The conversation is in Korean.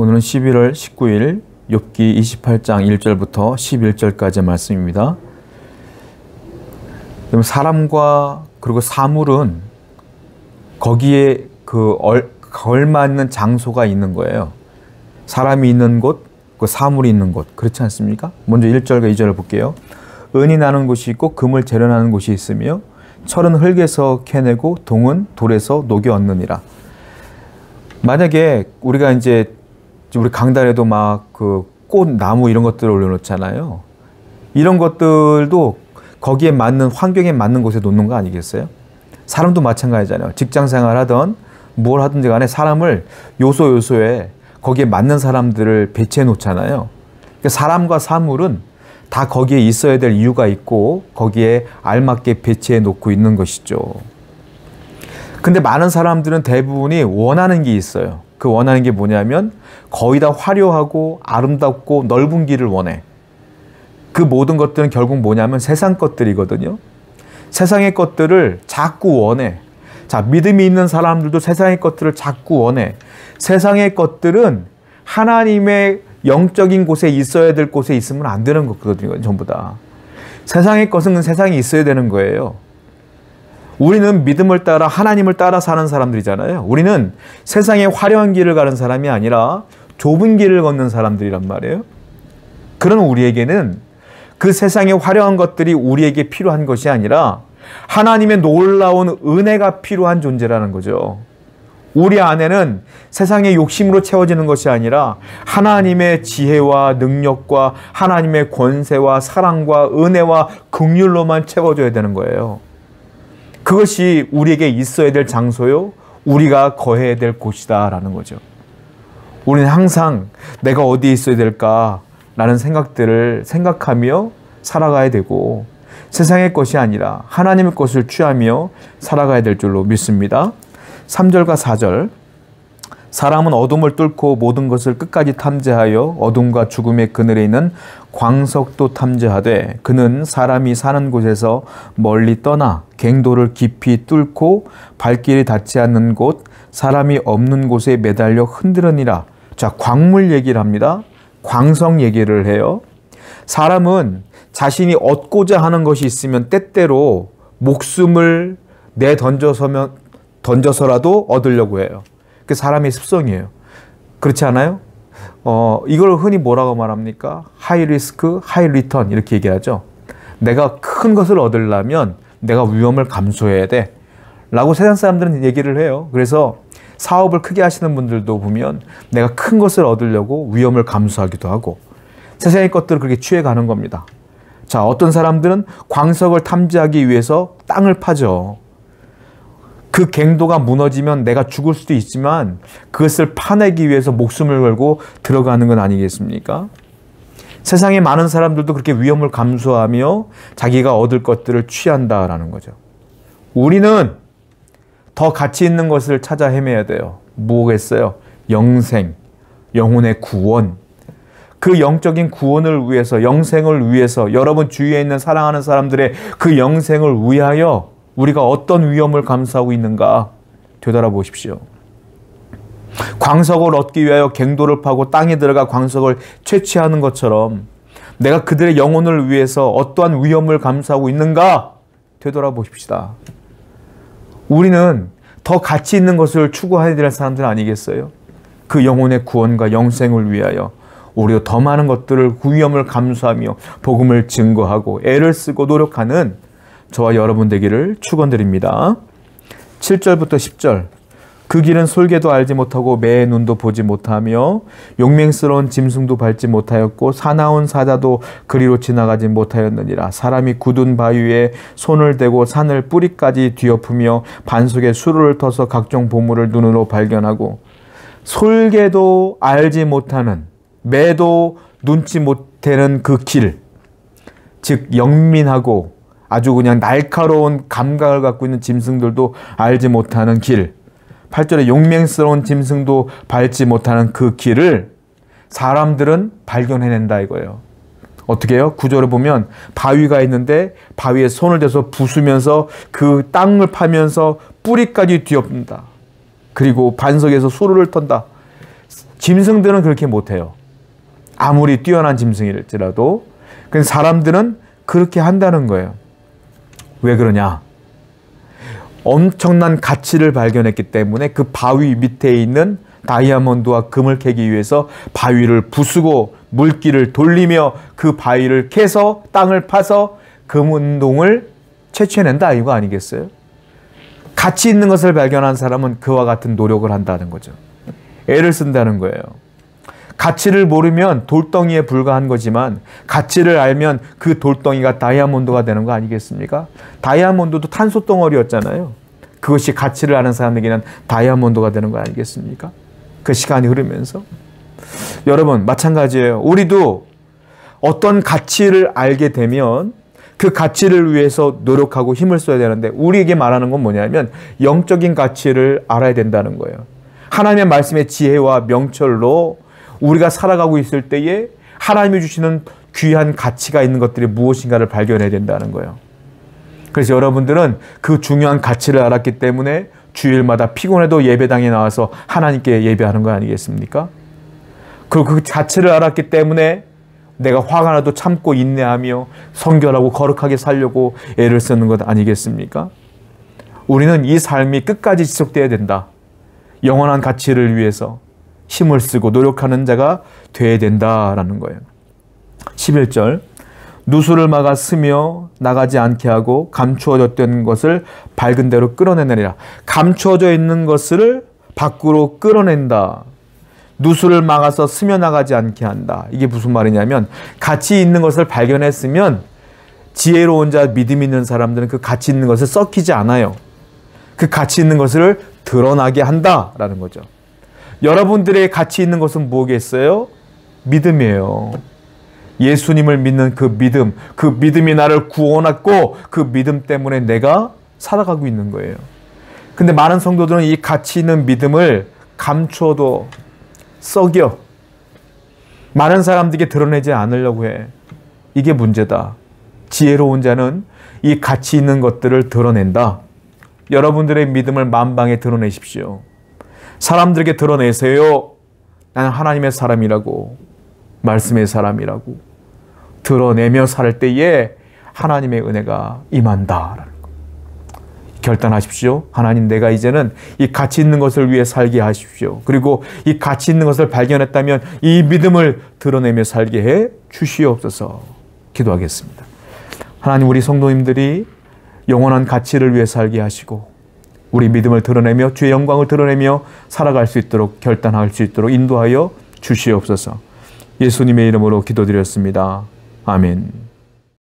오늘은 11월 19일 욥기 28장 1절부터 11절까지 말씀입니다. 사람과 그리고 사물은 거기에 그 얼, 걸맞는 장소가 있는 거예요. 사람이 있는 곳, 그 사물이 있는 곳. 그렇지 않습니까? 먼저 1절과 2절을 볼게요. 은이 나는 곳이 있고 금을 재련하는 곳이 있으며 철은 흙에서 캐내고 동은 돌에서 녹여 얻느니라. 만약에 우리가 이제 우리 강단에도 막 그 꽃, 나무 이런 것들을 올려놓잖아요. 이런 것들도 거기에 맞는 환경에 맞는 곳에 놓는 거 아니겠어요? 사람도 마찬가지잖아요. 직장 생활 하던 뭘 하든지 간에 사람을 요소 요소에 거기에 맞는 사람들을 배치해 놓잖아요. 그러니까 사람과 사물은 다 거기에 있어야 될 이유가 있고 거기에 알맞게 배치해 놓고 있는 것이죠. 근데 많은 사람들은 대부분이 원하는 게 있어요. 그 원하는 게 뭐냐면 거의 다 화려하고 아름답고 넓은 길을 원해. 그 모든 것들은 결국 뭐냐면 세상 것들이거든요. 세상의 것들을 자꾸 원해. 자, 믿음이 있는 사람들도 세상의 것들을 자꾸 원해. 세상의 것들은 하나님의 영적인 곳에 있어야 될 곳에 있으면 안 되는 거거든요. 전부 다. 세상의 것은 세상에 있어야 되는 거예요. 우리는 믿음을 따라 하나님을 따라 사는 사람들이잖아요. 우리는 세상의 화려한 길을 가는 사람이 아니라 좁은 길을 걷는 사람들이란 말이에요. 그런 우리에게는 그 세상의 화려한 것들이 우리에게 필요한 것이 아니라 하나님의 놀라운 은혜가 필요한 존재라는 거죠. 우리 안에는 세상의 욕심으로 채워지는 것이 아니라 하나님의 지혜와 능력과 하나님의 권세와 사랑과 은혜와 긍휼로만 채워져야 되는 거예요. 그것이 우리에게 있어야 될 장소요. 우리가 거해야 될 곳이다라는 거죠. 우리는 항상 내가 어디에 있어야 될까라는 생각들을 생각하며 살아가야 되고 세상의 것이 아니라 하나님의 것을 취하며 살아가야 될 줄로 믿습니다. 3절과 4절 사람은 어둠을 뚫고 모든 것을 끝까지 탐지하여 어둠과 죽음의 그늘에 있는 광석도 탐지하되 그는 사람이 사는 곳에서 멀리 떠나 갱도를 깊이 뚫고 발길이 닿지 않는 곳 사람이 없는 곳에 매달려 흔들으니라. 자, 광물 얘기를 합니다. 광석 얘기를 해요. 사람은 자신이 얻고자 하는 것이 있으면 때때로 목숨을 내 던져서면 던져서라도 얻으려고 해요. 그 사람의 습성이에요. 그렇지 않아요? 어, 이걸 흔히 뭐라고 말합니까? high risk, high return 이렇게 얘기하죠. 내가 큰 것을 얻으려면 내가 위험을 감수해야 돼. 라고 세상 사람들은 얘기를 해요. 그래서 사업을 크게 하시는 분들도 보면 내가 큰 것을 얻으려고 위험을 감수하기도 하고 세상의 것들을 그렇게 취해가는 겁니다. 자, 어떤 사람들은 광석을 탐지하기 위해서 땅을 파죠. 그 갱도가 무너지면 내가 죽을 수도 있지만 그것을 파내기 위해서 목숨을 걸고 들어가는 건 아니겠습니까? 세상에 많은 사람들도 그렇게 위험을 감수하며 자기가 얻을 것들을 취한다라는 거죠. 우리는 더 가치 있는 것을 찾아 헤매야 돼요. 뭐겠어요? 영생, 영혼의 구원. 그 영적인 구원을 위해서, 영생을 위해서, 여러분 주위에 있는 사랑하는 사람들의 그 영생을 위하여 우리가 어떤 위험을 감수하고 있는가 되돌아보십시오. 광석을 얻기 위하여 갱도를 파고 땅에 들어가 광석을 채취하는 것처럼 내가 그들의 영혼을 위해서 어떠한 위험을 감수하고 있는가 되돌아보십시다. 우리는 더 가치 있는 것을 추구해야 될 사람들 아니겠어요? 그 영혼의 구원과 영생을 위하여 우리도 더 많은 것들을 위험을 감수하며 복음을 증거하고 애를 쓰고 노력하는 저와 여러분 되기를 축원드립니다. 7절부터 10절 그 길은 솔개도 알지 못하고 매의 눈도 보지 못하며 용맹스러운 짐승도 밟지 못하였고 사나운 사자도 그리로 지나가지 못하였느니라 사람이 굳은 바위에 손을 대고 산을 뿌리까지 뒤엎으며 반석에 수로를 터서 각종 보물을 눈으로 발견하고 솔개도 알지 못하는 매도 눈치 못하는 그 길, 즉 영민하고 아주 그냥 날카로운 감각을 갖고 있는 짐승들도 알지 못하는 길. 8절에 용맹스러운 짐승도 밟지 못하는 그 길을 사람들은 발견해낸다 이거예요. 어떻게 해요? 구절을 보면 바위가 있는데 바위에 손을 대서 부수면서 그 땅을 파면서 뿌리까지 뒤엎는다. 그리고 반석에서 수로를 턴다. 짐승들은 그렇게 못해요. 아무리 뛰어난 짐승일지라도. 그 사람들은 그렇게 한다는 거예요. 왜 그러냐? 엄청난 가치를 발견했기 때문에 그 바위 밑에 있는 다이아몬드와 금을 캐기 위해서 바위를 부수고 물기를 돌리며 그 바위를 캐서 땅을 파서 금운동을 채취해낸다 이거 아니겠어요? 가치 있는 것을 발견한 사람은 그와 같은 노력을 한다는 거죠. 애를 쓴다는 거예요. 가치를 모르면 돌덩이에 불과한 거지만 가치를 알면 그 돌덩이가 다이아몬드가 되는 거 아니겠습니까? 다이아몬드도 탄소 덩어리였잖아요. 그것이 가치를 아는 사람에게는 다이아몬드가 되는 거 아니겠습니까? 그 시간이 흐르면서 여러분 마찬가지예요. 우리도 어떤 가치를 알게 되면 그 가치를 위해서 노력하고 힘을 써야 되는데 우리에게 말하는 건 뭐냐면 영적인 가치를 알아야 된다는 거예요. 하나님의 말씀의 지혜와 명철로 우리가 살아가고 있을 때에 하나님이 주시는 귀한 가치가 있는 것들이 무엇인가를 발견해야 된다는 거예요. 그래서 여러분들은 그 중요한 가치를 알았기 때문에 주일마다 피곤해도 예배당에 나와서 하나님께 예배하는 거 아니겠습니까? 그리고 그 가치를 알았기 때문에 내가 화가 나도 참고 인내하며 성결하고 거룩하게 살려고 애를 쓰는 것 아니겠습니까? 우리는 이 삶이 끝까지 지속돼야 된다. 영원한 가치를 위해서 힘을 쓰고 노력하는 자가 돼야 된다라는 거예요. 11절 누수를 막아 스며 나가지 않게 하고 감추어졌던 것을 밝은 대로 끌어내느니라. 감추어져 있는 것을 밖으로 끌어낸다. 누수를 막아서 스며 나가지 않게 한다. 이게 무슨 말이냐면 가치 있는 것을 발견했으면 지혜로운 자, 믿음 있는 사람들은 그 가치 있는 것을 썩히지 않아요. 그 가치 있는 것을 드러나게 한다라는 거죠. 여러분들의 가치 있는 것은 뭐겠어요? 믿음이에요. 예수님을 믿는 그 믿음, 그 믿음이 나를 구원했고 그 믿음 때문에 내가 살아가고 있는 거예요. 근데 많은 성도들은 이 가치 있는 믿음을 감추어도 썩여. 많은 사람들에게 드러내지 않으려고 해. 이게 문제다. 지혜로운 자는 이 가치 있는 것들을 드러낸다. 여러분들의 믿음을 만방에 드러내십시오. 사람들에게 드러내세요. 나는 하나님의 사람이라고, 말씀의 사람이라고 드러내며 살 때에 하나님의 은혜가 임한다라는 거. 결단하십시오. 하나님, 내가 이제는 이 가치 있는 것을 위해 살게 하십시오. 그리고 이 가치 있는 것을 발견했다면 이 믿음을 드러내며 살게 해 주시옵소서. 기도하겠습니다. 하나님, 우리 성도님들이 영원한 가치를 위해 살게 하시고 우리 믿음을 드러내며 주의 영광을 드러내며 살아갈 수 있도록 결단할 수 있도록 인도하여 주시옵소서. 예수님의 이름으로 기도드렸습니다. 아멘.